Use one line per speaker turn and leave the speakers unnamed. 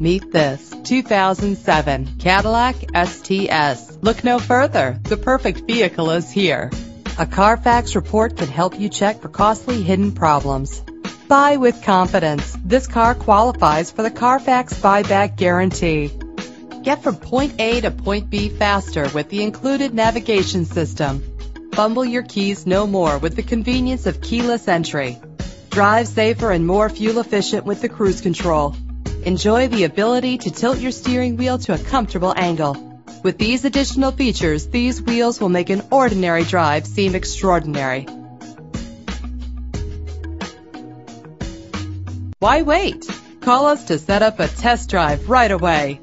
Meet this 2007 Cadillac STS. Look no further. The perfect vehicle is here. A Carfax report can help you check for costly hidden problems. Buy with confidence. This car qualifies for the Carfax buyback guarantee. Get from point A to point B faster with the included navigation system. Fumble your keys no more with the convenience of keyless entry. Drive safer and more fuel efficient with the cruise control. Enjoy the ability to tilt your steering wheel to a comfortable angle. With these additional features, these wheels will make an ordinary drive seem extraordinary. Why wait? Call us to set up a test drive right away.